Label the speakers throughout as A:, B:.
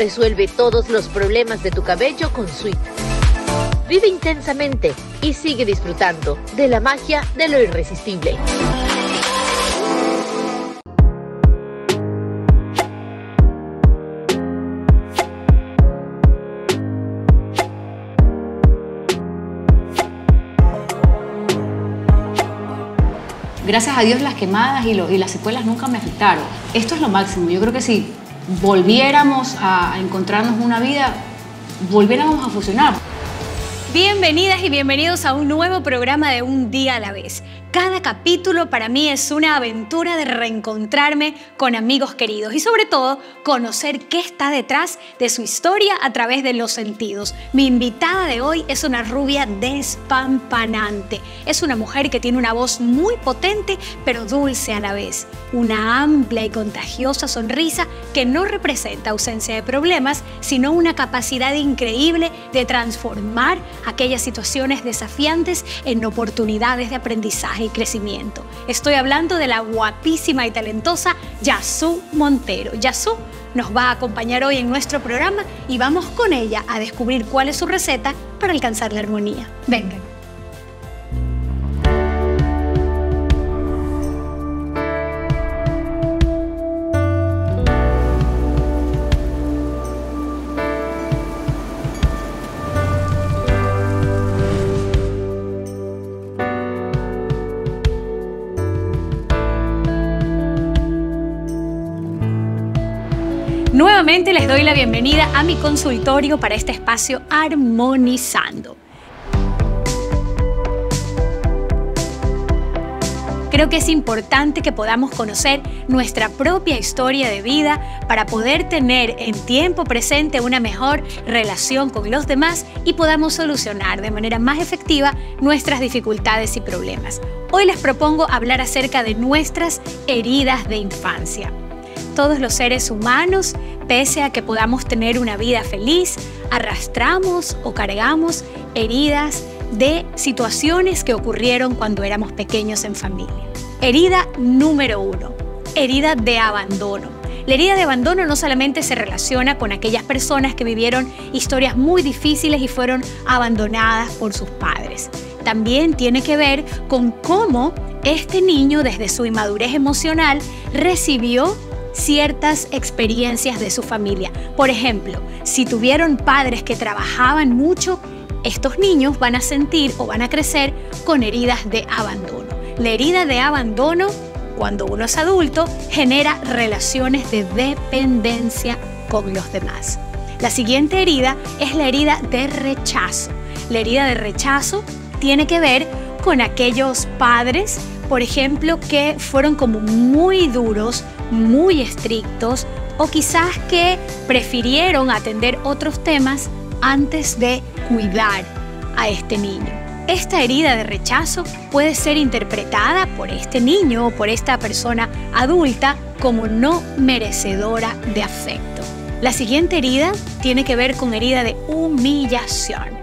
A: Resuelve todos los problemas de tu cabello con Sweet. Vive intensamente y sigue disfrutando de la magia de lo irresistible.
B: gracias a Dios las quemadas y, las secuelas nunca me afectaron. Esto es lo máximo. Yo creo que si volviéramos a encontrarnos una vida, volviéramos a fusionar.
C: Bienvenidas y bienvenidos a un nuevo programa de Un día a la vez. Cada capítulo para mí es una aventura de reencontrarme con amigos queridos y sobre todo conocer qué está detrás de su historia a través de los sentidos. Mi invitada de hoy es una rubia despampanante. Es una mujer que tiene una voz muy potente pero dulce a la vez. Una amplia y contagiosa sonrisa que no representa ausencia de problemas, sino una capacidad increíble de transformar aquellas situaciones desafiantes en oportunidades de aprendizaje y crecimiento. Estoy hablando de la guapísima y talentosa Yasu Montero. Yasu nos va a acompañar hoy en nuestro programa y vamos con ella a descubrir cuál es su receta para alcanzar la armonía. Vengan. Doy la bienvenida a mi consultorio para este espacio Armonizando. Creo que es importante que podamos conocer nuestra propia historia de vida para poder tener en tiempo presente una mejor relación con los demás y podamos solucionar de manera más efectiva nuestras dificultades y problemas. Hoy les propongo hablar acerca de nuestras heridas de infancia todos los seres humanos, pese a que podamos tener una vida feliz, arrastramos o cargamos heridas de situaciones que ocurrieron cuando éramos pequeños en familia. Herida número uno, herida de abandono. La herida de abandono no solamente se relaciona con aquellas personas que vivieron historias muy difíciles y fueron abandonadas por sus padres. También tiene que ver con cómo este niño desde su inmadurez emocional recibió ciertas experiencias de su familia. Por ejemplo, si tuvieron padres que trabajaban mucho, estos niños van a sentir o van a crecer con heridas de abandono. La herida de abandono, cuando uno es adulto, genera relaciones de dependencia con los demás. La siguiente herida es la herida de rechazo. La herida de rechazo tiene que ver con aquellos padres, por ejemplo, que fueron como muy duros muy estrictos o quizás que prefirieron atender otros temas antes de cuidar a este niño. Esta herida de rechazo puede ser interpretada por este niño o por esta persona adulta como no merecedora de afecto. La siguiente herida tiene que ver con herida de humillación.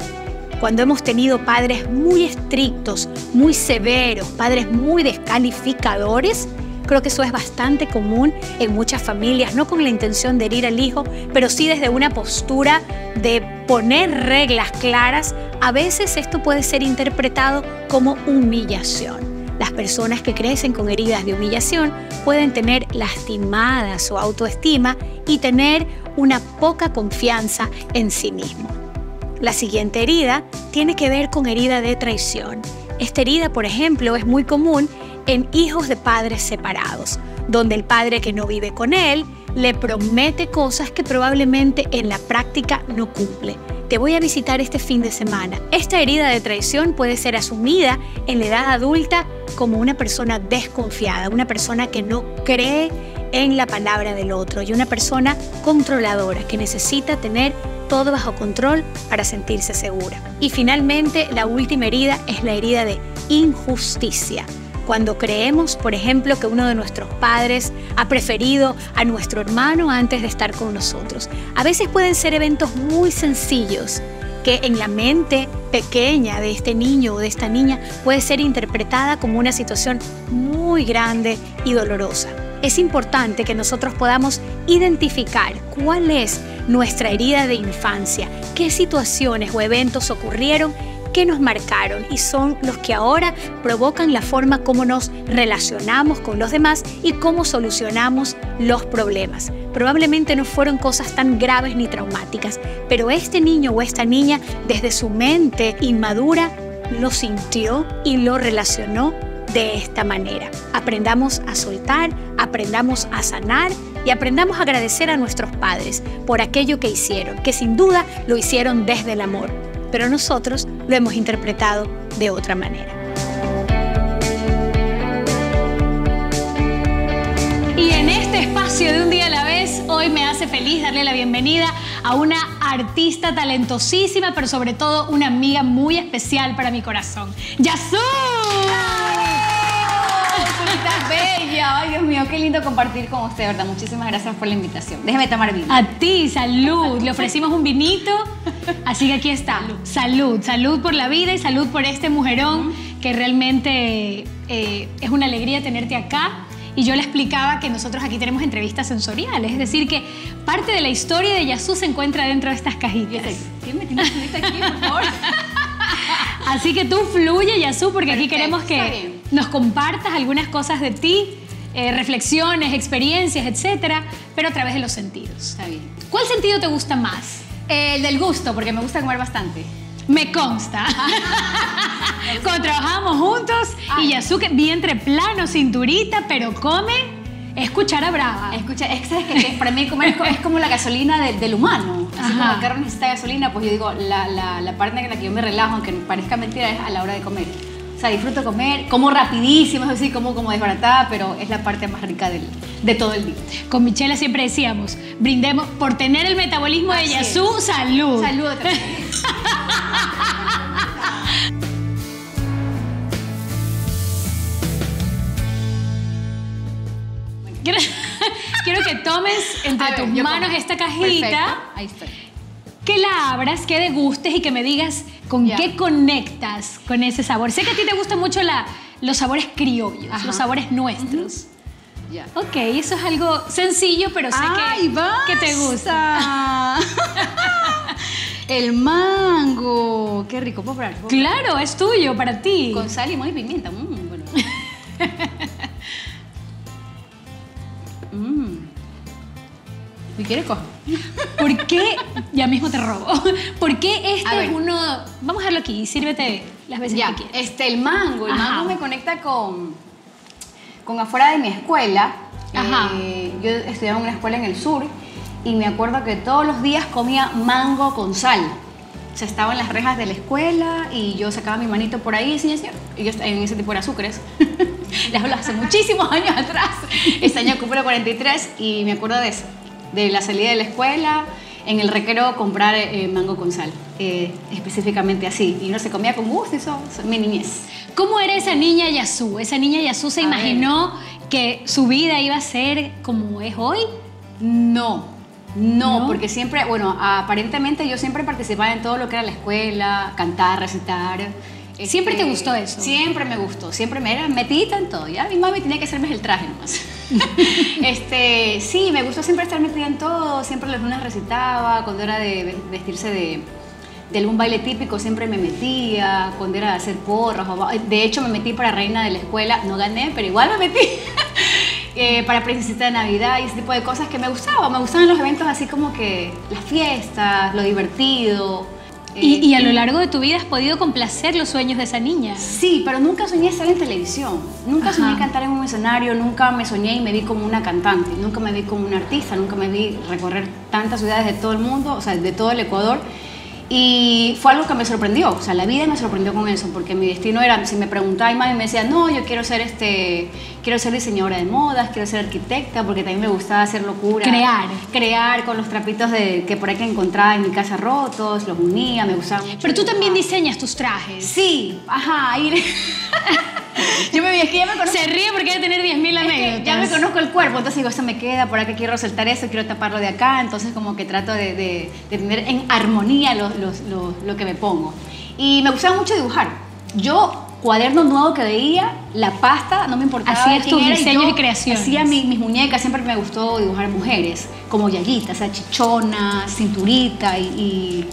C: Cuando hemos tenido padres muy estrictos, muy severos, padres muy descalificadores, Creo que eso es bastante común en muchas familias, no con la intención de herir al hijo, pero sí desde una postura de poner reglas claras. A veces esto puede ser interpretado como humillación. Las personas que crecen con heridas de humillación pueden tener lastimada su autoestima y tener una poca confianza en sí mismo. La siguiente herida tiene que ver con herida de traición. Esta herida, por ejemplo, es muy común en hijos de padres separados, donde el padre que no vive con él le promete cosas que probablemente en la práctica no cumple. Te voy a visitar este fin de semana. Esta herida de traición puede ser asumida en la edad adulta como una persona desconfiada, una persona que no cree en la palabra del otro y una persona controladora que necesita tener todo bajo control para sentirse segura. Y finalmente, la última herida es la herida de injusticia cuando creemos, por ejemplo, que uno de nuestros padres ha preferido a nuestro hermano antes de estar con nosotros. A veces pueden ser eventos muy sencillos que en la mente pequeña de este niño o de esta niña puede ser interpretada como una situación muy grande y dolorosa. Es importante que nosotros podamos identificar cuál es
D: nuestra herida de infancia, qué situaciones o eventos ocurrieron que nos marcaron y son los que ahora provocan la forma como nos relacionamos con los demás y cómo solucionamos los problemas. Probablemente no fueron cosas tan graves ni traumáticas, pero este niño o esta niña desde su mente inmadura lo sintió y lo relacionó de esta manera. Aprendamos a soltar, aprendamos a sanar y aprendamos a agradecer a nuestros padres por aquello que hicieron, que sin duda lo hicieron desde el amor, pero nosotros lo hemos interpretado de otra manera.
C: Y en este espacio de un día a la vez, hoy me hace feliz darle la bienvenida a una artista talentosísima, pero sobre todo una amiga muy especial para mi corazón. ¡Yasú!
B: ¡Estás bella! Ay, Dios mío, qué lindo compartir con usted, ¿verdad? Muchísimas gracias por la invitación. Déjeme tomar vino.
C: A ti, salud. Le ofrecimos un vinito, así que aquí está. Salud, salud, por la vida y salud por este mujerón que realmente eh, es una alegría tenerte acá. Y yo le explicaba que nosotros aquí tenemos entrevistas sensoriales, es decir, que parte de la historia de Yasu se encuentra dentro de estas cajitas.
B: ¿Quién me tiene aquí, por favor?
C: Así que tú fluye, Yasu, porque aquí queremos que. Nos compartas algunas cosas de ti, eh, reflexiones, experiencias, etcétera, pero a través de los sentidos.
B: Está bien.
C: ¿Cuál sentido te gusta más?
B: El del gusto, porque me gusta comer bastante.
C: Me consta. Cuando trabajamos juntos y Yasuke vientre plano, cinturita, pero come es cuchara brava.
B: Escucha, es ¿sabes? Que para mí comer es, co- es como la gasolina del- del humano. Así como el carro necesita gasolina, pues yo digo, la, la, la parte en la que yo me relajo, aunque parezca mentira, es a la hora de comer. O sea, disfruto comer, como rapidísimo, es decir, como, como desbaratada, pero es la parte más rica del, de todo el día.
C: Con Michela siempre decíamos, brindemos por tener el metabolismo de
B: Así es.
C: Yasu, salud.
B: Saludos.
C: Quiero, quiero que tomes entre
B: ver,
C: tus manos
B: como.
C: esta cajita,
B: Perfecto, Ahí estoy.
C: Que la abras, que degustes y que me digas con qué conectas con ese sabor. Sé que a ti te gustan mucho la- los sabores criollos,
B: Ajá.
C: los sabores nuestros.
B: Ya.
C: Ok, eso es algo sencillo, pero sé que, que te gusta.
B: El mango. Qué rico. ¿Puedo probar? ¿Puedo
C: Claro, es tuyo, para ti.
B: Con sal, limón y pimienta. Mm, bueno. mm. ¿Y quieres coger?
C: ¿Por qué? Ya mismo te robo. ¿Por qué este es uno? Vamos a dejarlo aquí, sírvete las veces
B: Ya,
C: que quieras.
B: este, el mango. El
C: Ajá.
B: mango me conecta con, con afuera de mi escuela.
C: Ajá.
B: Eh, yo estudiaba en una escuela en el sur y me acuerdo que todos los días comía mango con sal. O sea, estaba en las rejas de la escuela y yo sacaba mi manito por ahí, sí, señor. Y yo en ese tipo de azúcares. Les hablo hace muchísimos años atrás. Este año cumplo 43 y me acuerdo de eso. De la salida de la escuela, en el recreo comprar eh, mango con sal. eh, específicamente así. Y no se comía con gusto, eso, eso es mi niñez.
C: ¿Cómo era esa niña Yasu? ¿Esa niña Yasu se
B: A
C: imaginó que su vida iba a ser como es hoy?
B: No, no,
C: ¿No?
B: porque siempre, bueno, aparentemente yo siempre participaba en todo lo que era la escuela, cantar, recitar.
C: ¿Siempre te gustó eso?
B: Siempre me gustó, siempre me era metida en todo. Ya mi mami tenía que hacerme el traje nomás. este, sí, me gustó siempre estar metida en todo, siempre los lunes recitaba, cuando era de ve- vestirse de, de algún baile típico siempre me metía, cuando era de hacer porras, de hecho me metí para reina de la escuela, no gané, pero igual me metí. Eh, para princesita de Navidad y ese tipo de cosas que me gustaban. Me gustaban los eventos así como que las fiestas, lo divertido.
C: Y,
B: Eh,
C: y a lo largo de tu vida has podido complacer los sueños de esa niña.
B: Sí, pero nunca soñé estar en televisión. Nunca
C: Ajá.
B: soñé cantar en un escenario, nunca me soñé y me vi como una cantante, nunca me vi como una artista, nunca me vi recorrer tantas ciudades de todo el mundo, o sea, de todo el Ecuador. Y fue algo que me sorprendió, o sea, la vida me sorprendió con eso, porque mi destino era, si me preguntaba, mi mami me decía, no, yo quiero ser, este, quiero ser diseñadora de modas, quiero ser arquitecta, porque también me gustaba hacer locura.
C: Crear.
B: Crear con los trapitos de, que por ahí que encontraba en mi casa rotos, los unía, me gustaba mucho.
C: Pero tú también diseñas tus trajes.
B: Sí, ajá, ahí. yo me vi, es que ya me conozco.
C: Se ríe porque debe tener 10.000
B: es que
C: anécdotas.
B: ya me conozco el cuerpo, entonces digo, esto me queda, por acá quiero resaltar esto, quiero taparlo de acá, entonces como que trato de, de- de tener en armonía lo, lo- lo- lo que me pongo. Y me gustaba mucho dibujar. Yo cuaderno nuevo que veía, la pasta, no me importaba
C: Hacías tus
B: era,
C: diseños
B: yo
C: y creaciones.
B: Hacía mi- mis muñecas, siempre me gustó dibujar mujeres, como yayitas, o sea, chichona, cinturita y, y,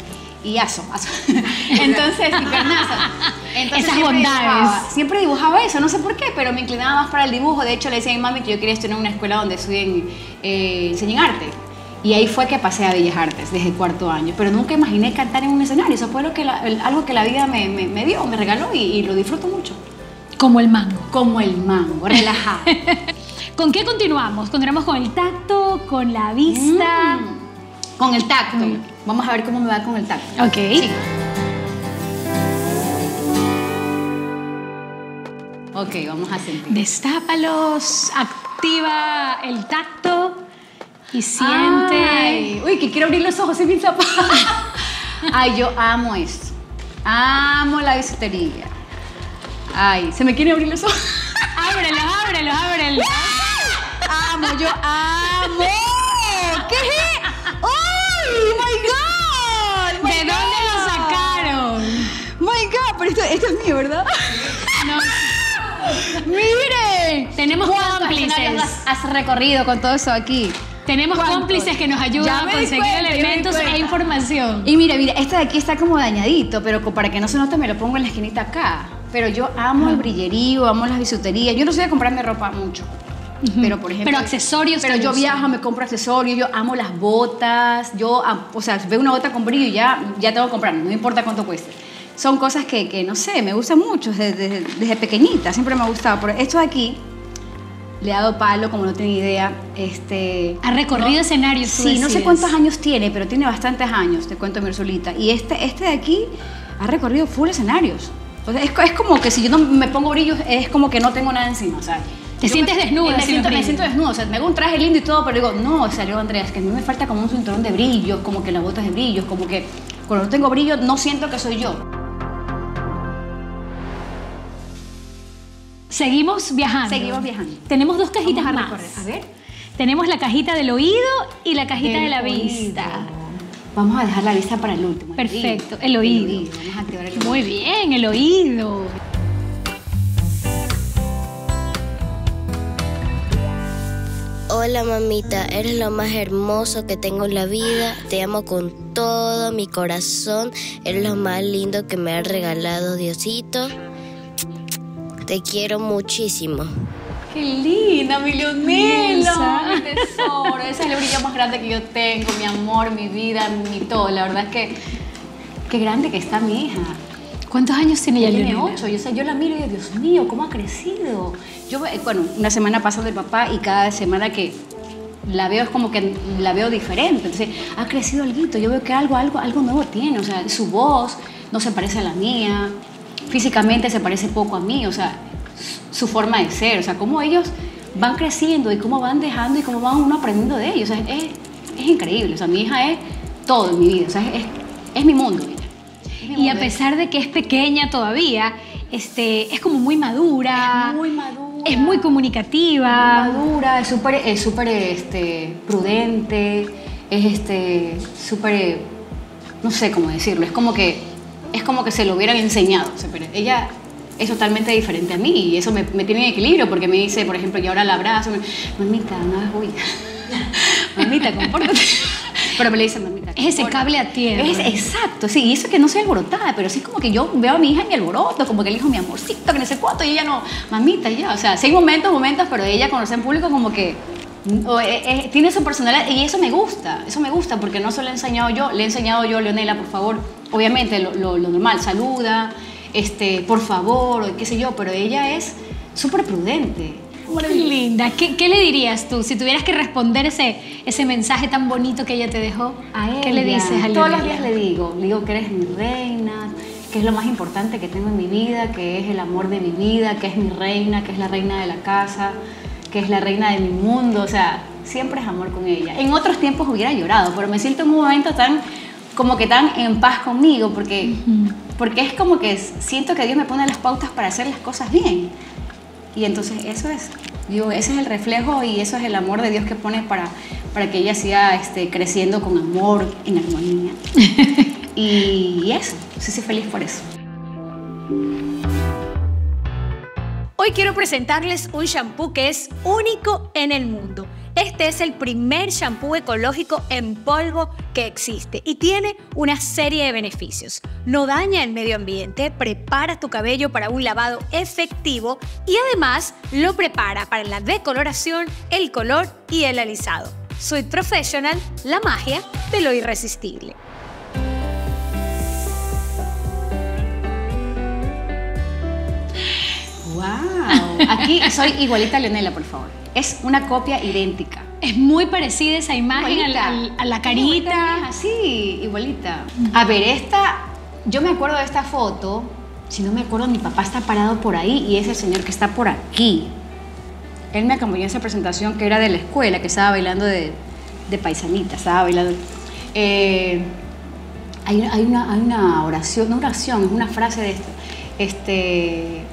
B: y aso, aso. Entonces, y. Entonces,
C: Esas
B: siempre
C: bondades.
B: Dibujaba, siempre dibujaba eso, no sé por qué, pero me inclinaba más para el dibujo. De hecho, le decía a mi mami que yo quería estudiar en una escuela donde estudien, eh, enseñen arte. Y ahí fue que pasé a Bellas Artes desde el cuarto año. Pero nunca imaginé cantar en un escenario. Eso fue lo que la- el- algo que la vida me, me- me dio, me regaló y, y lo disfruto mucho.
C: Como el mango.
B: Como el mango, relajado.
C: ¿Con qué continuamos? Continuamos con el tacto, con la vista.
B: Mm. Con el tacto. Vamos a ver cómo me va con el tacto.
C: Ok.
B: Sí. Ok, vamos a sentir.
C: Destápalos, activa el tacto y siente.
B: Ay, uy, que quiero abrir los ojos, soy bien zapada. Ay, yo amo esto. Amo la bisutería. Ay, se me quiere abrir los ojos.
C: Ábrelo, ábrelo, ábrelo.
B: amo, yo amo. ¿Qué es? ¡Ay, my God! my
C: ¿De dónde lo sacaron?
B: My God, pero esto, esto es mío, ¿verdad?
C: No,
B: ¡Miren!
C: Tenemos
B: ¿Cuántos
C: cómplices.
B: Has, recorrido con todo eso aquí.
C: tenemos
B: ¿Cuántos?
C: cómplices que nos ayudan a conseguir
B: cuenta,
C: elementos e información.
B: Y mira, mira, este de aquí está como dañadito, pero para que no se note me lo pongo en la esquinita acá. Pero yo amo el brillerío, amo las bisuterías. Yo no soy de comprarme ropa mucho. Pero por ejemplo,
C: Pero accesorios
B: Pero yo viajo, me compro accesorios, yo amo las botas, yo, o sea, veo una bota con brillo y ya, ya tengo que comprar, no importa cuánto cueste. Son cosas que, que, no sé, me gustan mucho desde, desde, desde pequeñita, siempre me ha gustado. Pero esto de aquí le ha dado palo, como no tenía idea. Este,
C: Ha recorrido escenarios, tú
B: Sí, no sé cuántos años tiene, pero tiene bastantes años, te cuento mi Ursulita. Y este, este de aquí ha recorrido full escenarios. O sea, es, es como que si yo no me pongo brillos, es como que no tengo nada encima, sea.
C: Te
B: yo
C: sientes
B: me,
C: desnuda
B: Me siento, me siento desnuda, o sea, me hago un traje lindo y todo, pero digo, no, salió Andrea, es que a mí me falta como un cinturón de brillos, como que las botas de brillos, como que cuando no tengo brillo no siento que soy yo.
C: Seguimos viajando.
B: Seguimos viajando.
C: Tenemos dos cajitas
B: Vamos a
C: más.
B: A ver.
C: Tenemos la cajita del oído y la cajita de la vista.
B: Vamos a dejar la vista para el último. el
C: Perfecto, el oído.
B: Vamos a activar el oído.
C: Muy bien, el oído.
E: Hola mamita, eres lo más hermoso que tengo en la vida. Te amo con todo mi corazón. Eres lo más lindo que me ha regalado Diosito. Te quiero muchísimo.
B: Qué linda, mi Leonela, mi tesoro. Ese es el brillo más grande que yo tengo, mi amor, mi vida, mi todo. La verdad es que qué grande que está mi hija.
C: ¿Cuántos años tiene
B: Ella tiene ocho. Yo, o sea, yo la miro y digo, Dios mío, cómo ha crecido. Yo, eh, bueno, una semana pasando el papá y cada semana que la veo es como que la veo diferente. Entonces, ha crecido algo. Yo veo que algo, algo, algo nuevo tiene. O sea, su voz no se parece a la mía. Físicamente se parece poco a mí. O sea, su forma de ser. O sea, cómo ellos van creciendo y cómo van dejando y cómo van uno aprendiendo de ellos. O sea, es, es increíble. O sea, mi hija es todo en mi vida. O sea, es, es mi mundo. Es mi
C: Y a
B: mundo.
C: pesar de que es pequeña todavía, este, es como muy madura.
B: Es muy madura.
C: Es muy comunicativa.
B: madura, es súper es súper, este, prudente, es este, súper, no sé cómo decirlo, es como que es como que se lo hubieran enseñado. ella es totalmente diferente a mí y eso me, me tiene en equilibrio porque me dice, por ejemplo, yo ahora la abrazo, me, mamita, no hagas bulla. mamita, compórtate. Pero me le dice, mamita.
C: Es ese
B: compórtate".
C: cable a tierra.
B: Es, exacto, sí, y eso que no soy alborotada, pero sí como que yo veo a mi hija en mi alboroto, como que le dijo mi amorcito, que no sé cuánto, y ella no, mamita, ya, o sea, sí hay momentos, momentos, pero ella está en público como que o, eh, eh, tiene su personalidad y eso me gusta, eso me gusta porque no se lo he enseñado yo, le he enseñado yo, Leonela, por favor, obviamente lo, lo- lo normal, saluda, este, por favor, o qué sé yo, pero ella es súper prudente.
C: Qué linda. ¿Qué, qué le dirías tú si tuvieras que responder ese, ese mensaje tan bonito que ella te dejó?
B: A ella.
C: ¿Qué le dices a
B: Todos los días le digo, le digo que eres mi reina, que es lo más importante que tengo en mi vida, que es el amor de mi vida, que es mi reina, que es la reina de la casa, que es la reina de mi mundo, o sea, siempre es amor con ella. En otros tiempos hubiera llorado, pero me siento en un momento tan, como que tan en paz conmigo, porque, porque es como que siento que Dios me pone las pautas para hacer las cosas bien. Y entonces eso es, digo, ese es el reflejo y eso es el amor de Dios que pone para, para que ella siga este, creciendo con amor, en armonía. y eso, sí, soy feliz por eso.
D: Hoy quiero presentarles un shampoo que es único en el mundo. Este es el primer shampoo ecológico en polvo que existe y tiene una serie de beneficios. No daña el medio ambiente, prepara tu cabello para un lavado efectivo y además lo prepara para la decoloración, el color y el alisado. Sweet Professional, la magia de lo irresistible.
B: ¡Wow! Aquí soy igualita a Leonela, por favor. Es una copia idéntica.
C: Es muy parecida esa imagen a la,
B: Igualita.
C: a la carita.
B: Así, igualita. A ver, esta, yo me acuerdo de esta foto, si no me acuerdo, mi papá está parado por ahí y es el señor que está por aquí. Él me acompañó en esa presentación que era de la escuela, que estaba bailando de, de paisanita, estaba bailando. Eh, hay, hay una, hay una oración, no oración, es una frase de esto. Este,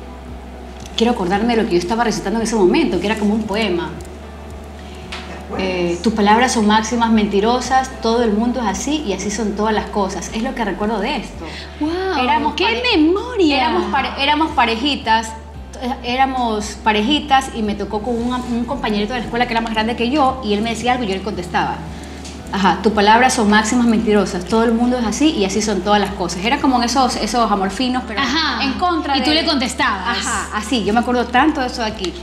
B: quiero acordarme de lo que yo estaba recitando en ese momento, que era como un poema. Eh, tus palabras son máximas mentirosas, todo el mundo es así y así son todas las cosas. Es lo que recuerdo de esto.
C: ¡Wow! ¡Qué
B: pare-
C: memoria!
B: Éramos, pare- éramos parejitas, éramos parejitas y me tocó con un, un compañerito de la escuela que era más grande que yo y él me decía algo y yo le contestaba. Ajá, tus palabras son máximas mentirosas, todo el mundo es así y así son todas las cosas. Era como en esos, esos amorfinos, pero
C: Ajá.
B: en contra
C: Y
B: de...
C: tú le contestabas.
B: Ajá, así, yo me acuerdo tanto de eso de aquí.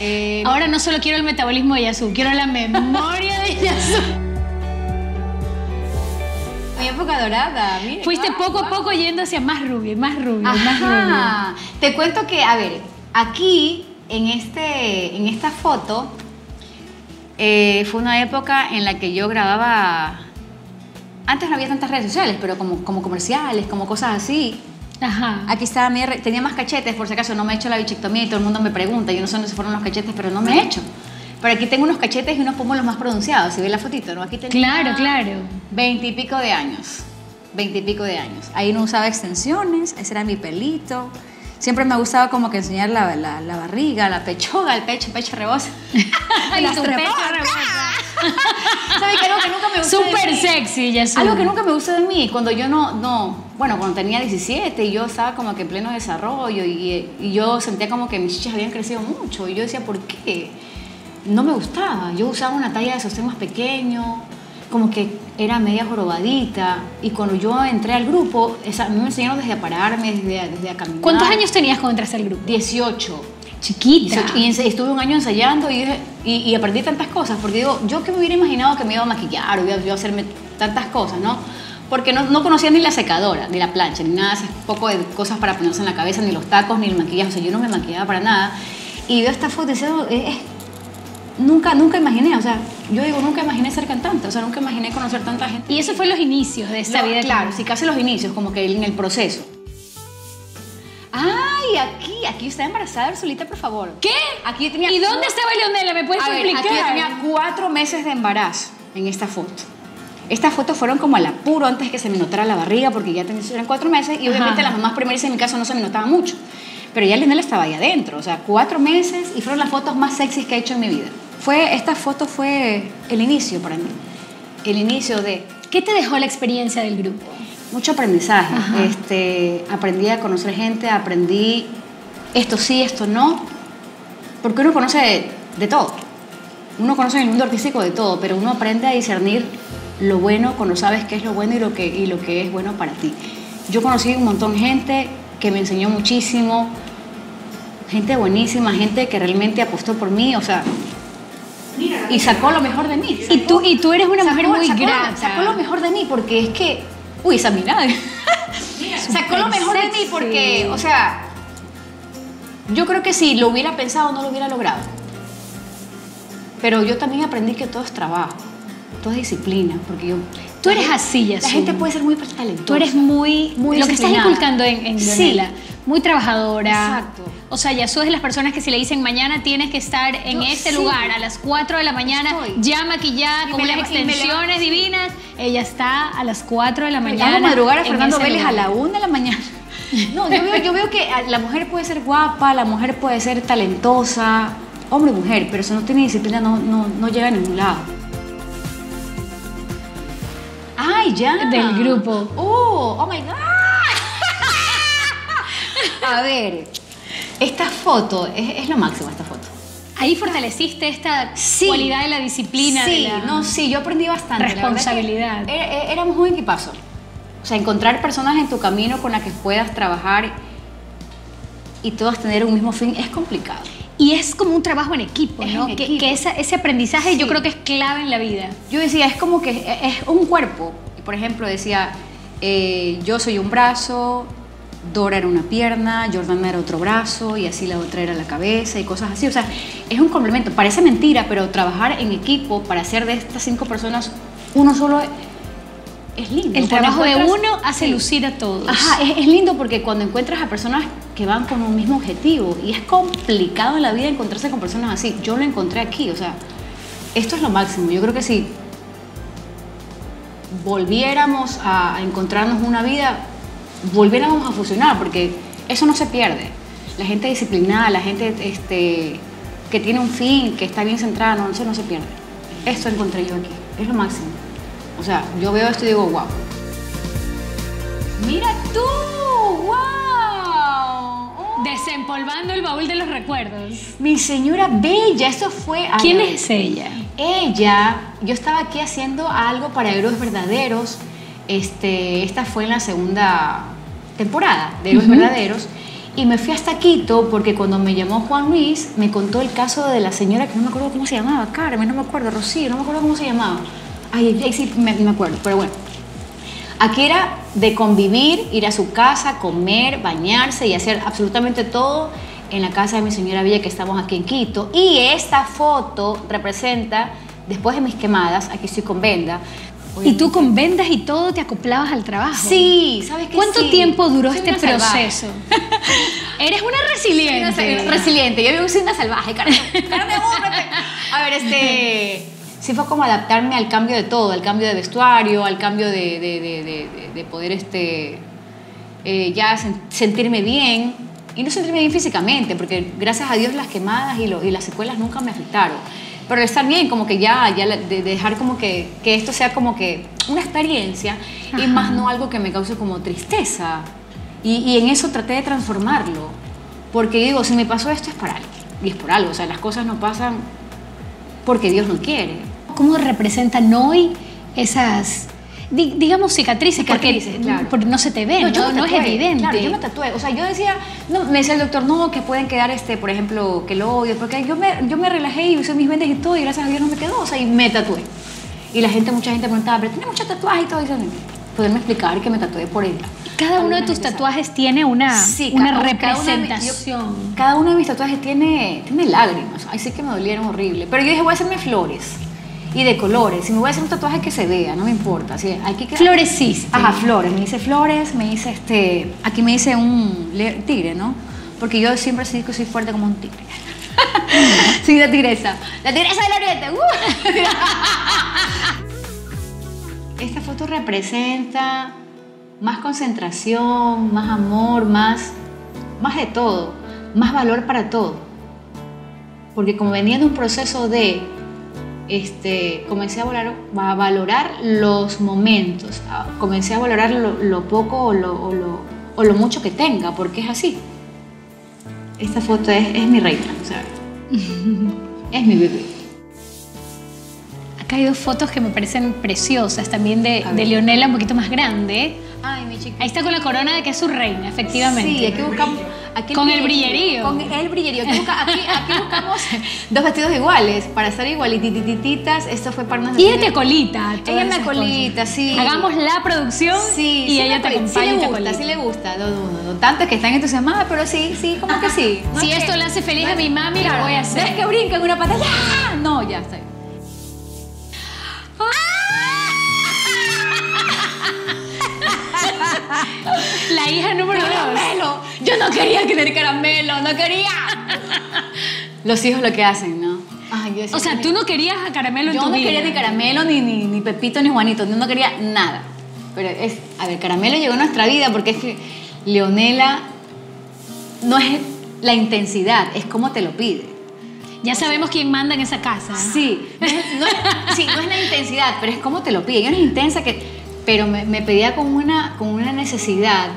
B: Eh,
C: Ahora no solo quiero el metabolismo de Yasu, quiero la memoria de Yasu.
B: mi época dorada, mire,
C: Fuiste
B: guau,
C: poco a poco yendo hacia más rubio, más rubio, más rubio.
B: Ajá. Te cuento que, a ver, aquí en, este, en esta foto eh, fue una época en la que yo grababa. Antes no había tantas redes sociales, pero como, como comerciales, como cosas así.
C: Ajá.
B: Aquí estaba mi tenía más cachetes, por si acaso no me he hecho la bichectomía y todo el mundo me pregunta, yo no sé dónde se fueron los cachetes, pero no me he hecho. Pero aquí tengo unos cachetes y unos pómulos más pronunciados, si ves la fotito, ¿no? Aquí tenía
C: Claro, claro.
B: Veinte y pico de años. Veinte y pico de años. Ahí no usaba extensiones, ese era mi pelito. Siempre me gustaba como que enseñar la, la, la barriga, la pechuga, el pecho, pecho rebosa.
C: Tu pecho rebosa.
B: ¿Sabes qué? Algo que nunca me gustó de
C: Súper sexy, Yasu.
B: Algo que nunca me gustó de mí, cuando yo no, no, bueno, cuando tenía 17 y yo estaba como que en pleno desarrollo y, y yo sentía como que mis chichas habían crecido mucho y yo decía, ¿por qué? No me gustaba, yo usaba una talla de sostén más pequeño, como que era media jorobadita y cuando yo entré al grupo, esa, a mí me enseñaron desde a pararme, desde a, desde a caminar.
C: ¿Cuántos años tenías cuando entraste al grupo?
B: 18.
C: Chiquita.
B: 18, Y estuve un año ensayando y, y, y aprendí tantas cosas, porque digo, yo que me hubiera imaginado que me iba a maquillar o iba, iba a hacerme tantas cosas, ¿no? Porque no, no conocía ni la secadora, ni la plancha, ni nada, ese poco de cosas para ponerse en la cabeza, ni los tacos, ni el maquillaje, o sea, yo no me maquillaba para nada. Y veo esta foto y digo, eh, eh, nunca, nunca imaginé, o sea, yo digo, nunca imaginé ser cantante, o sea, nunca imaginé conocer tanta gente.
C: Y eso fue los inicios de esta
B: No,
C: vida.
B: Claro, sí, casi los inicios, como que en el proceso. Ay, aquí, aquí está embarazada Ursulita, por favor.
C: ¿Qué?
B: Aquí yo tenía
C: ¿Y dónde estaba Leonela? ¿Me puedes
B: A ver,
C: explicar?
B: aquí yo tenía cuatro meses de embarazo en esta foto. Estas fotos fueron como al apuro antes que se me notara la barriga, porque ya tenía- eran cuatro meses y obviamente
C: Ajá.
B: las mamás primeras en mi caso no se me notaba mucho. Pero ya Leonela estaba ahí adentro, o sea, cuatro meses y fueron las fotos más sexys que he hecho en mi vida. Fue, esta foto fue el inicio para mí, el inicio de
C: ¿Qué te dejó la experiencia del grupo?
B: mucho aprendizaje.
C: Ajá.
B: Este, aprendí a conocer gente, aprendí esto sí, esto no, porque uno conoce de, de todo. Uno conoce en el mundo artístico de todo, pero uno aprende a discernir lo bueno cuando sabes qué es lo bueno y lo que, y lo que es bueno para ti. Yo conocí un montón de gente que me enseñó muchísimo, gente buenísima, gente que realmente apostó por mí, o sea, y sacó lo mejor de mí.
C: Y tú, y tú eres una
B: Sacó-
C: mujer muy
B: sacó-
C: grata.
B: Sacó lo mejor de mí porque es que. Uy, esa mirada. sacó lo mejor de mí porque, o sea. Yo creo que si lo hubiera pensado, no lo hubiera logrado. Pero yo también aprendí que todo es trabajo, todo es disciplina. Porque yo.
C: Tú
B: la
C: eres así,
B: La
C: Yasu.
B: gente puede ser muy talentosa.
C: Tú eres muy,
B: Muy
C: lo que estás inculcando en, en
B: Sí.
C: Muy trabajadora.
B: Exacto.
C: O sea, Yasu es de las personas que si le dicen mañana tienes que estar en
B: Yo-
C: este
B: sí.
C: lugar a las 4 de la mañana,
B: Estoy.
C: ya maquillada,
B: Y
C: con unas extensiones divinas, ella está a las 4 de la mañana.
B: Hago madrugar a Fernando Vélez a la una de la mañana. No, yo veo, yo veo que a- la mujer puede ser guapa, la mujer puede ser talentosa, hombre o mujer, pero si no tiene disciplina no, no, no llega a ningún lado. ¡Ay, ya!
C: Del grupo.
B: ¡Oh! ¡Oh, my God! A ver, Esta foto es, es lo máximo, esta foto.
C: Ahí fortaleciste esta
B: Sí.
C: cualidad de la disciplina,
B: Sí,
C: de la
B: no, sí, yo aprendí bastante. la
C: responsabilidad.
B: Era- era- éramos un equipazo. O sea, encontrar personas en tu camino con las que puedas trabajar y todas tener un mismo fin es complicado.
C: Y es como un trabajo en equipo,
B: Es
C: ¿no?
B: en
C: Que,
B: equipo.
C: que esa- ese aprendizaje yo
B: Sí.
C: creo que es clave en la vida.
B: Yo decía, es como que es es un cuerpo. Por ejemplo, decía, eh, yo soy un brazo, Dora era una pierna, Jordana era otro brazo y así la otra era la cabeza y cosas así. O sea, es un complemento. Parece mentira, pero trabajar en equipo para hacer de estas cinco personas uno solo es lindo.
C: El trabajo de uno hace
B: Sí.
C: lucir a todos.
B: Ajá, es, es lindo porque cuando encuentras a personas que van con un mismo objetivo y es complicado en la vida encontrarse con personas así. Yo lo encontré aquí, o sea, esto es lo máximo. Yo creo que si volviéramos a, a encontrarnos una vida, volviéramos a fusionar porque eso no se pierde. La gente disciplinada, la gente este, que tiene un fin, que está bien centrada, no, eso no se pierde. Esto encontré yo aquí, es lo máximo. O sea, yo veo esto y digo, wow. Mira tú, wow. Oh,
C: Desempolvando el baúl de los recuerdos.
B: mi señora bella, esto fue...
C: ¿Quién es ella?
B: Ella, yo estaba aquí haciendo algo para Héroes Verdaderos. Este, esta fue en la segunda temporada de Héroes Verdaderos. Y me fui hasta Quito porque cuando me llamó Juan Luis, me contó el caso de la señora que no me acuerdo cómo se llamaba, Carmen, no me acuerdo, Rocío, no me acuerdo cómo se llamaba. Ay, ahí sí me, me acuerdo, pero bueno. Aquí era de convivir, ir a su casa, comer, bañarse y hacer absolutamente todo en la casa de mi señora Villa que estamos aquí en Quito. Y esta foto representa, después de mis quemadas, aquí estoy con venda.
C: Y tú con vendas y todo te acoplabas al trabajo.
B: Sí, ¿sabes qué?
C: ¿Cuánto
B: Sí.
C: tiempo duró
B: Soy
C: este proceso? Eres una
B: Soy una
C: resiliente.
B: resiliente, yo digo que soy una salvaje, Carmen. A ver, este. Sí, fue como adaptarme al cambio de todo, al cambio de vestuario, al cambio de, de- de- de- de- de poder este, eh, ya sen- sentirme bien. Y no sentirme bien físicamente, porque gracias a Dios las quemadas y, lo- y las secuelas nunca me afectaron. Pero estar bien, como que ya, ya de, de dejar como que, que esto sea como que una experiencia y
C: Ajá.
B: más no algo que me cause como tristeza. Y, y en eso traté de transformarlo. Porque digo, si me pasó esto es por algo. Y es por algo. O sea, las cosas no pasan porque Dios no quiere.
C: ¿Cómo representan hoy esas, digamos, cicatrices?
B: Cicatrices,
C: porque,
B: claro.
C: porque no se te ven, no,
B: me
C: no es evidente.
B: Claro, yo me tatué. O sea, yo decía, no, me decía el doctor, no, que pueden quedar, este, por ejemplo, que lo odio. Porque yo me, yo me relajé y usé mis vendas y todo, y gracias a Dios no me quedó. O sea, y me tatué. Y la gente, mucha gente preguntaba, pero tiene muchos tatuajes y todo. Y yo, poderme explicar que me tatué por él.
C: Cada uno de tus tatuajes tiene una,
B: Sí,
C: una
B: cada-
C: representación.
B: Cada uno de mis tatuajes tiene, tiene lágrimas. Ay, sí que me dolieron horrible. Pero yo dije, voy a hacerme flores. Y de colores. Si me voy a hacer un tatuaje que se vea, no me importa. Así, aquí que-
C: Floreciste.
B: Ajá, flores. Me hice flores, me hice este. Aquí me hice un tigre, ¿no? Porque yo siempre sí que soy fuerte como un tigre. soy una tigresa. La tigresa del oriente. ¡uh! Esta foto representa más concentración, más amor, más, más de todo, más valor para todo. Porque como venía de un proceso de, este, comencé a valorar, a valorar los momentos, a- comencé a valorar lo, lo poco o lo, o lo- o lo mucho que tenga, porque es así. Esta foto es, es mi reina, ¿sabes? es mi bebé.
C: Acá hay dos fotos que me parecen preciosas, también de, de. Leonela un poquito más grande.
B: Ay, mi chica.
C: Ahí está con la corona de que es su reina, efectivamente.
B: Sí, aquí buscamos. aquí
C: Con el brillerío.
B: Con el brillerío. Aquí, busca- aquí- aquí buscamos dos vestidos iguales para estar igualitititas. Esto fue para unas
C: Y ella te colita.
B: Ella me
C: cosas.
B: sí.
C: Hagamos la producción
B: Sí,
C: y
B: sí
C: ella te acompaña
B: sí le gusta,
C: colita.
B: sí le gusta. No, no, tanto que están entusiasmadas, pero sí, sí, como que sí. No
C: Si
B: es
C: esto
B: que-
C: le hace feliz a mi mami, lo voy a hacer.
B: es que brinca en una pata, ¡ya! No, ya está.
C: La hija número dos.
B: ¡Caramelo! Yo no quería tener caramelo, no quería. Los hijos lo que hacen, ¿no? Ay, yo
C: O sea, tú no querías a caramelo en
B: Yo
C: tu
B: no
C: vida.
B: quería ni caramelo, ni, ni, ni Pepito, ni Juanito, yo no quería nada. Pero es, a ver, caramelo llegó a nuestra vida porque es que Leonela no es la intensidad, es como te lo pide.
C: Ya sabemos quién manda en esa casa.
B: Sí, no es, no es- sí, no es la intensidad, pero es como te lo pide. Yo no es intensa, que, pero me, me pedía con una, con una necesidad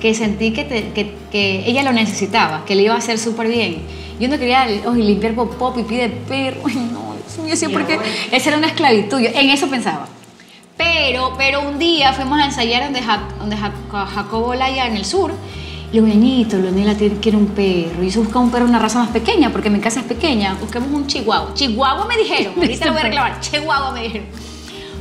B: que sentí que, te- que- que ella lo necesitaba, que le iba a hacer súper bien. Yo no quería oye, limpiar popó, pipí de perro. Ay, no, Dios mío, sí, porque esa era una esclavitud. Yo en eso pensaba. Pero, pero un día fuimos a ensayar donde, Jac- donde Jac- Jacobo Laya en el sur. Y le digo, Leonela quiere un perro. Y yo buscaba un perro una raza más pequeña, porque mi casa es pequeña. Busquemos un chihuahua. Chihuahua me dijeron. Ahorita lo voy a reclamar. Chihuahua me dijeron.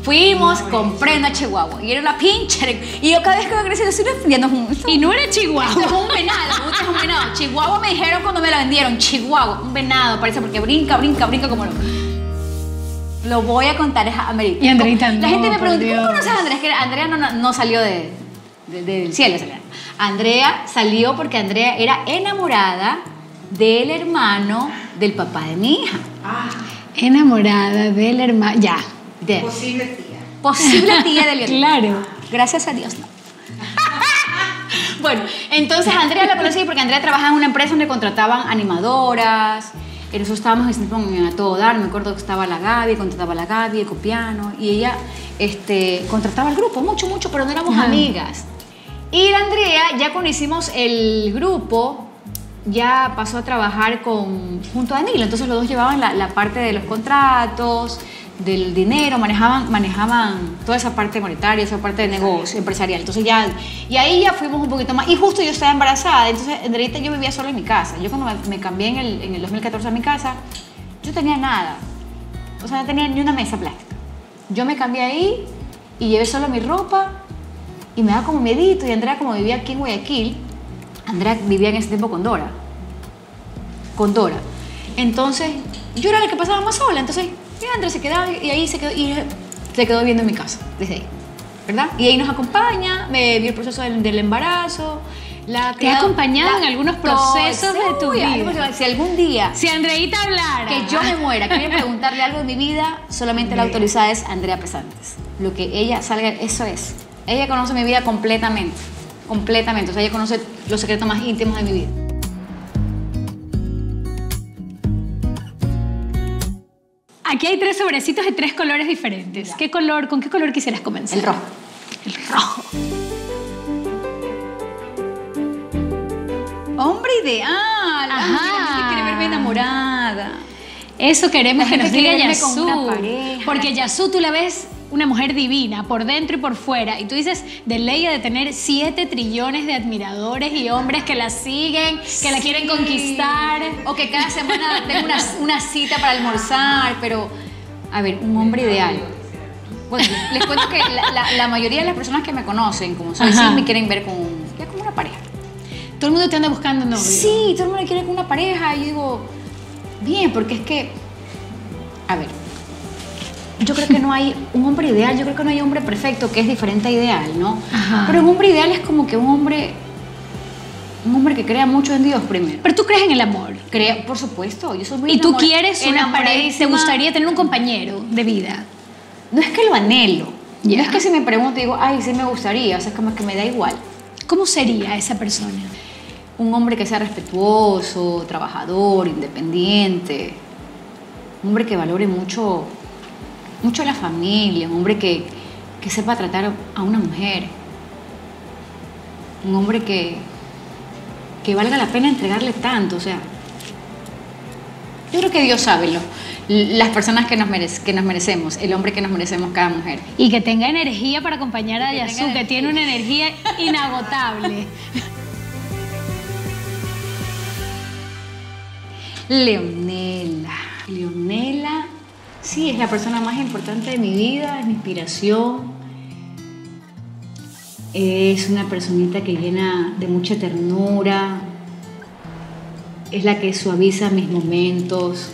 B: Fuimos, compré una chihuahua. Y era una pinche. Y yo cada vez que voy a crecer, estoy defendiendo un.
C: Y no era
B: Esto es
C: Chihuahua.
B: un venado, es un venado. Chihuahua me dijeron cuando me la vendieron. Chihuahua, un venado, parece porque brinca, brinca, brinca como lo. Lo voy a contar es a.
C: Y Andreita,
B: La gente me pregunta, ¿cómo conoces a Andrea? Es que Andrea no, no- salió de, de- del cielo. salió. Andrea salió porque Andrea era enamorada del hermano del papá de mi hija.
C: Enamorada del hermano. Ya.
B: De, posible tía. Posible tía de Leonel.
C: Claro.
B: Gracias a Dios, no. bueno, entonces Andrea la conocí porque Andrea trabajaba en una empresa donde contrataban animadoras. Y nosotros estábamos en a todo dar. Me acuerdo que estaba la Gaby, contrataba a la Gaby, el copiano. Y ella este, contrataba al grupo, mucho, mucho, pero no éramos
C: Ajá.
B: amigas. Y la Andrea, ya cuando hicimos el grupo, ya pasó a trabajar con, junto a Danilo. Entonces los dos llevaban la, la parte de los contratos, del dinero, manejaban, manejaban toda esa parte monetaria, esa parte de negocio empresarial. Entonces ya, y ahí ya fuimos un poquito más. Y justo yo estaba embarazada, entonces en realidad yo vivía sola en mi casa. Yo cuando me, me cambié en el, en el 2014 a mi casa, yo tenía nada. O sea, no tenía ni una mesa plástica. Yo me cambié ahí y llevé solo mi ropa y me daba como miedito. Y Andrea, como vivía aquí en Guayaquil, Andrea vivía en ese tiempo con Dora. Con Dora. Entonces, yo era la que pasaba más sola. Entonces, y Andrea se quedaba y ahí se quedó, y se quedó viendo en mi casa, desde ahí. ¿Verdad? Y ahí nos acompaña, me vio el proceso del, del embarazo. La
C: Te ha acompañado en algunos procesos de tu vida.
B: Si algún día
C: Si Andreita hablara.
B: que yo me muera, que preguntarle algo de mi vida, solamente la autorizada es Andrea Pesantes. Lo que ella salga, eso es. Ella conoce mi vida completamente, completamente. O sea, ella conoce los secretos más íntimos de mi vida.
C: Aquí hay tres sobrecitos de tres colores diferentes. ¿Qué color, ¿Con qué color quisieras comenzar?
B: El rojo.
C: El rojo.
B: Hombre ideal.
C: Ajá.
B: Quiere verme enamorada.
C: Eso queremos que nos diga Yasu. Porque Yasu tú la ves una mujer divina por dentro y por fuera. Y tú dices, de ley de tener siete trillones de admiradores y hombres que la siguen, que la quieren conquistar.
B: O que cada semana tengo una, una cita para almorzar, pero, a ver, un hombre ideal. Bueno, les, cuento que la, la- la mayoría de las personas que me conocen, como soy, sí me quieren ver con, ya como una pareja.
C: Todo el mundo te anda buscando novio.
B: Sí, todo el mundo quiere con una pareja. Y yo digo, bien, porque es que, a ver, yo creo que no hay un hombre ideal, yo creo que no hay hombre perfecto, que es diferente a ideal, ¿no?
C: Ajá.
B: Pero un hombre ideal es como que un hombre, un hombre que crea mucho en Dios primero.
C: Pero tú crees en el amor.
B: Crea, por supuesto, yo soy muy
C: Y tú quieres una pareja, te gustaría tener un compañero de vida.
B: No es que lo anhelo. No es que si me pregunto digo, ay, sí me gustaría, o sea, es como que me da igual.
C: ¿Cómo sería esa persona?
B: Un hombre que sea respetuoso, trabajador, independiente. Un hombre que valore mucho, mucho la familia. Un hombre que, que sepa tratar a una mujer. Un hombre que, que valga la pena entregarle tanto. O sea, yo creo que Dios sabe lo, las personas que nos, merece- que nos merecemos, el hombre que nos merecemos cada mujer.
C: Y que tenga energía para acompañar a
B: Que
C: Yasu,
B: tenga
C: que tiene una energía inagotable.
B: Leonela. Leonela, sí, es la persona más importante de mi vida, es mi inspiración. Es una personita que llena de mucha ternura. Es la que suaviza mis momentos.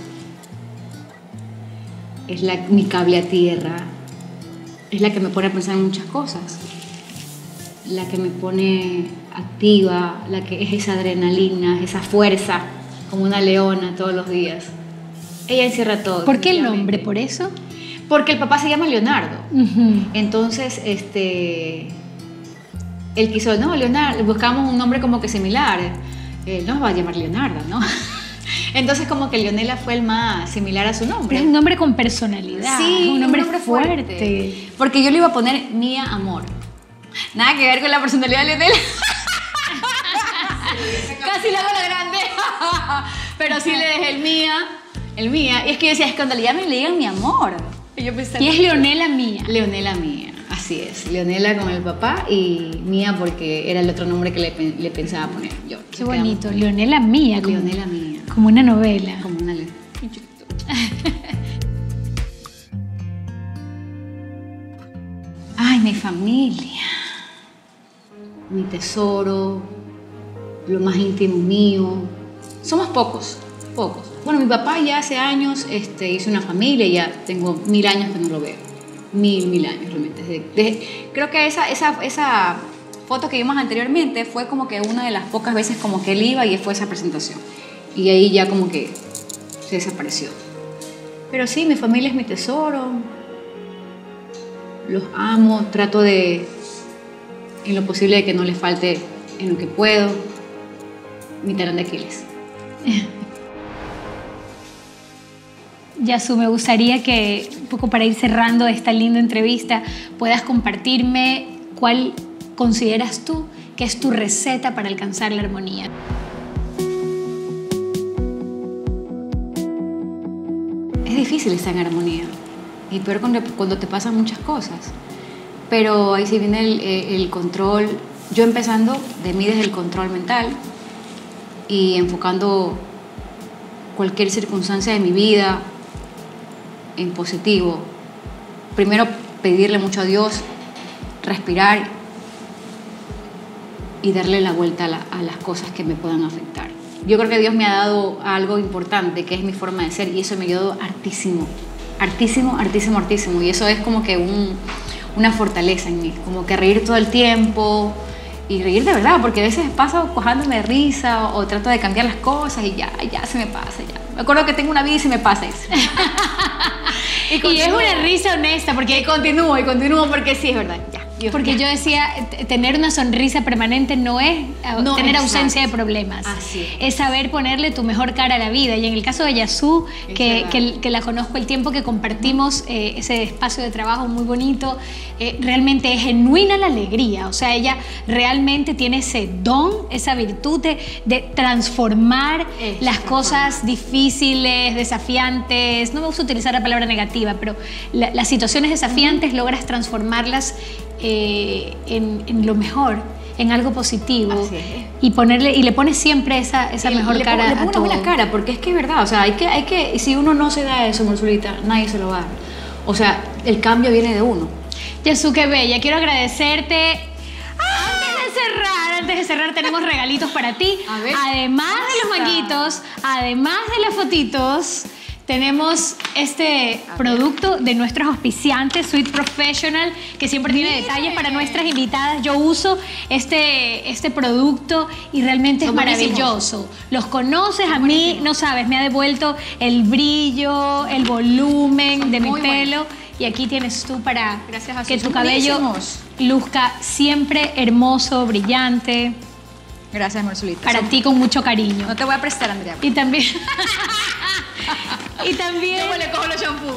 B: Es la, mi cable a tierra. Es la que me pone a pensar en muchas cosas. La que me pone activa, la que es esa adrenalina, esa fuerza, como una leona todos los días. Ella encierra todo.
C: ¿Por qué el nombre? ¿Por eso?
B: Porque el papá se llama Leonardo. Entonces, este, él quiso, no, Leonardo, buscamos un nombre como que similar. Él no va a llamar Leonardo, ¿no? Entonces, como que Leonela fue el más similar a su nombre.
C: Es un nombre con personalidad.
B: Sí,
C: un nombre fuerte.
B: Porque yo le iba a poner Mía Amor. Nada que ver con la personalidad de Leonela. Casi la hago la grande. Pero sí le dejé el mía. El mía. Y es que yo decía, es que cuando le llamen, le digan mi amor. Y yo pensaba,
C: Y es Leonela mía.
B: Leonela mía. Así es. Leonela con el papá y mía porque era el otro nombre que le, pe- le pensaba poner yo.
C: Qué bonito. Leonela mía. Como,
B: Leonela mía.
C: como una novela.
B: Como una Ay, mi familia. Mi tesoro. Lo más íntimo mío. Somos pocos, pocos. Bueno, mi papá ya hace años este, hizo una familia, ya tengo mil años que no lo veo. Mil, mil años realmente. Desde- desde- creo que esa, esa, esa foto que vimos anteriormente fue como que una de las pocas veces como que él iba y fue esa presentación. Y ahí ya como que se desapareció. Pero sí, mi familia es mi tesoro. Los amo, trato de, en lo posible, de que no les falte en lo que puedo. Mi talón de Aquiles.
C: Yasu, me gustaría que, un poco para ir cerrando esta linda entrevista, puedas compartirme cuál consideras tú que es tu receta para alcanzar la armonía.
B: Es difícil estar en armonía. Y peor cuando, te pasan muchas cosas. Pero ahí sí viene el, eh, el control. Yo empezando de mí desde el control mental y enfocando cualquier circunstancia de mi vida en positivo. Primero pedirle mucho a Dios, respirar y darle la vuelta a, la- a las cosas que me puedan afectar. Yo creo que Dios me ha dado algo importante, que es mi forma de ser, y eso me ayudó hartísimo, hartísimo, hartísimo, hartísimo. Y eso es como que un- una fortaleza en mí, como que reír todo el tiempo y reír de verdad, porque a veces paso cojándome de risa o, trato de cambiar las cosas y ya, ya se me pasa, ya. Me acuerdo que tengo una vida y se me pasa eso.
C: Y, es una risa honesta, porque
B: Y continúo, y continúo porque sí, es verdad, ya. Dios,
C: Porque yo decía, tener una sonrisa permanente no es
B: No,
C: tener
B: exacto.
C: ausencia de problemas.
B: Así es.
C: Es saber ponerle tu mejor cara a la vida. Y en el caso de Yasu, que, que, que la conozco el tiempo que compartimos eh, ese espacio de trabajo muy bonito, eh, realmente es genuina la alegría. O sea, ella realmente tiene ese don, esa virtud de, de transformar las cosas difíciles, desafiantes. No me gusta utilizar la palabra negativa, pero la- las situaciones desafiantes logras transformarlas eh, en, en lo mejor, en algo positivo.
B: Así es.
C: Y ponerle y le pones siempre esa, esa mejor
B: le
C: cara
B: pongo, le
C: a
B: pongo
C: todo.
B: una buena cara, porque es que es verdad, o sea, hay que, hay que, si uno no se da eso, Marcelita, nadie se lo va a dar. O sea, el cambio viene de uno.
C: Yasuke Bella, quiero agradecerte. Antes de cerrar, antes de cerrar, tenemos regalitos para ti.
B: A ver.
C: Además de los manguitos, además de las fotitos, tenemos este producto de nuestros auspiciantes, Sweet Professional, que siempre tiene detalles para nuestras invitadas. Yo uso este, este producto y realmente
B: Son
C: es
B: buenísimos.
C: maravilloso. Los conoces, a mí, no sabes, me ha devuelto el brillo, el volumen
B: Son
C: de mi
B: buenos.
C: pelo. Y aquí tienes tú para
B: Gracias a
C: que tu cabello
B: buenísimos.
C: luzca siempre hermoso, brillante,
B: Gracias, Marcelita.
C: para ti con mucho cariño.
B: No te voy a prestar, Andrea.
C: Y también... y también
B: le cojo los shampoos.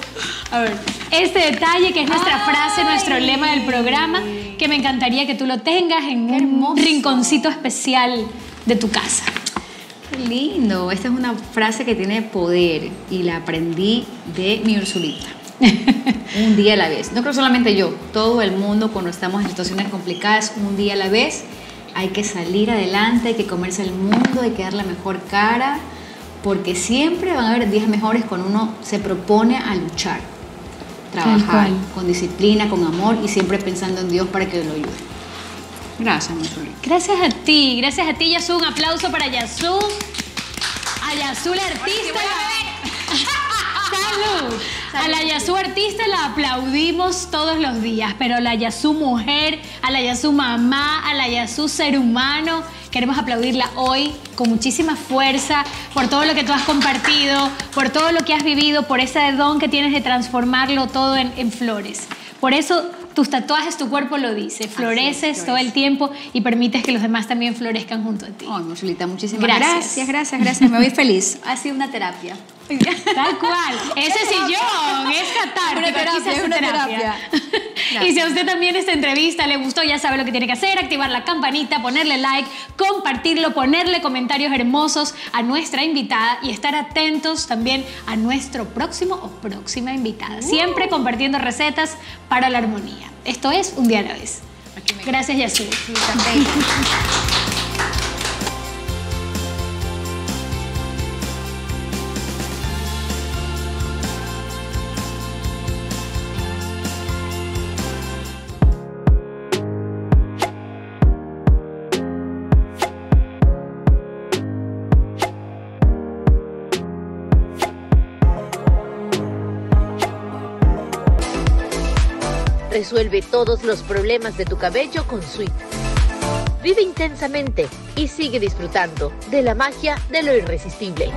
C: a ver, este detalle que es nuestra
B: Ay.
C: frase, nuestro lema del programa, que me encantaría que tú lo tengas en un rinconcito especial de tu casa.
B: Qué lindo. Esta es una frase que tiene poder y la aprendí de mi Ursulita. un día a la vez. No creo solamente yo, todo el mundo cuando estamos en situaciones complicadas, un día a la vez, hay que salir adelante, hay que comerse el mundo, hay que dar la mejor cara, porque siempre van a haber días mejores cuando uno se propone a luchar, trabajar con disciplina, con amor y siempre pensando en Dios para que lo ayude. Gracias, Ursulita.
C: Gracias a ti, gracias a ti, Yasu. Un aplauso para Yasu. A Yasu, la artista. ¡Salud! A la Yasu artista la aplaudimos todos los días, pero a la Yasu mujer, a la Yasu mamá, a la Yasu ser humano, queremos aplaudirla hoy con muchísima fuerza por todo lo que tú has compartido, por todo lo que has vivido, por ese don que tienes de transformarlo todo en, en flores. Por eso tus tatuajes, tu cuerpo lo dice, floreces todo el tiempo y permites que los demás también florezcan junto a ti.
B: Ay, Marcelita, muchísimas
C: Gracias.
B: gracias. Gracias, gracias, Me voy feliz. Ha sido una terapia.
C: Tal cual. Ese sillón es catártico.
B: Terapia, es una
C: terapia. Y si a usted también esta entrevista le gustó, ya sabe lo que tiene que hacer, activar la campanita, ponerle like, compartirlo, ponerle comentarios hermosos a nuestra invitada y estar atentos también a nuestro próximo o próxima invitada. Siempre compartiendo recetas para la armonía. Esto es Un día a la vez. Gracias, Yasu.
A: Resuelve todos los problemas de tu cabello con Sweet. Vive intensamente y sigue disfrutando de la magia de lo irresistible.